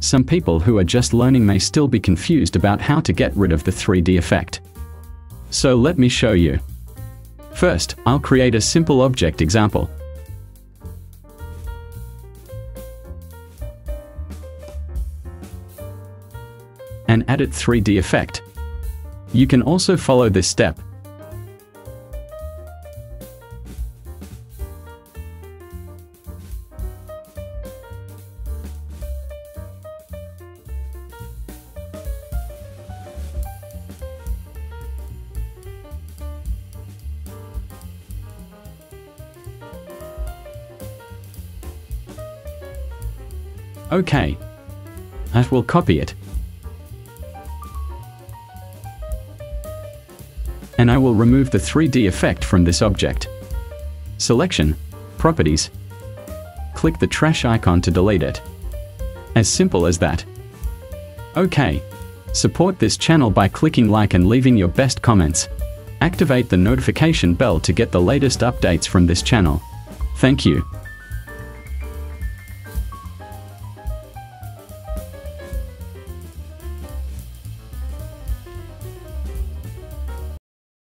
Some people who are just learning may still be confused about how to get rid of the 3D effect. So let me show you. First, I'll create a simple object example. And add it 3D effect. You can also follow this step. OK. I will copy it. And I will remove the 3D effect from this object. Selection, Properties. Click the trash icon to delete it. As simple as that. OK. Support this channel by clicking like and leaving your best comments. Activate the notification bell to get the latest updates from this channel. Thank you.